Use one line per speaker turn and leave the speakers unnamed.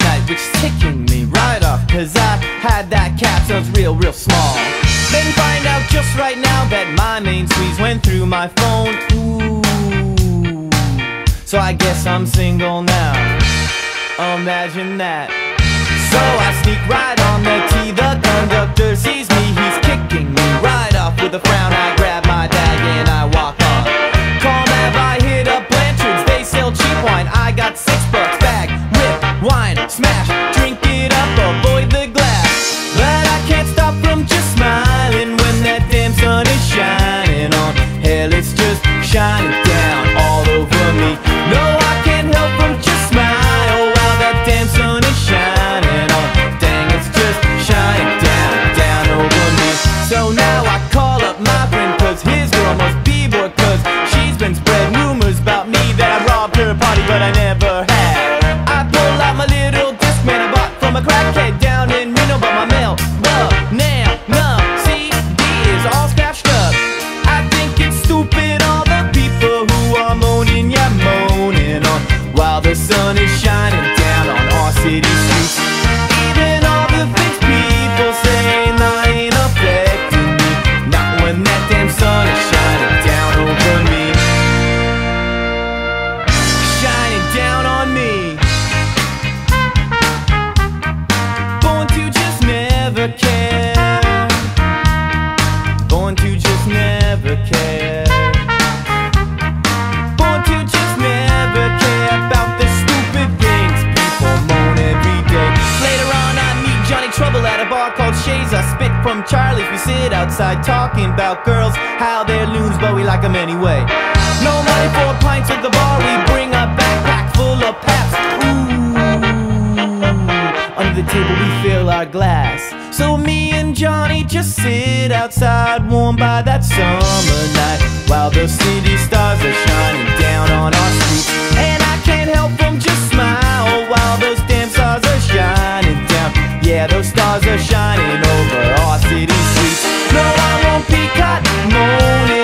night, which ticking me right off. Cause I had that cap, so it's real, real small. Then find out just right now that my main squeeze went through my phone. Ooh. So I guess I'm single now. Imagine that. So I sneak right on the T. The conductor sees me, he's kicking me right off with a frown. Wine, smash, from Charlie's. We sit outside talking about girls, how they're loons, but we like them anyway. No money for pints at the bar. We bring a backpack full of paps. Ooh. Under the table, we fill our glass. So me and Johnny just sit outside, warm by that summer night, while the city stars are shining over our city streets. No, I won't be caught moaning.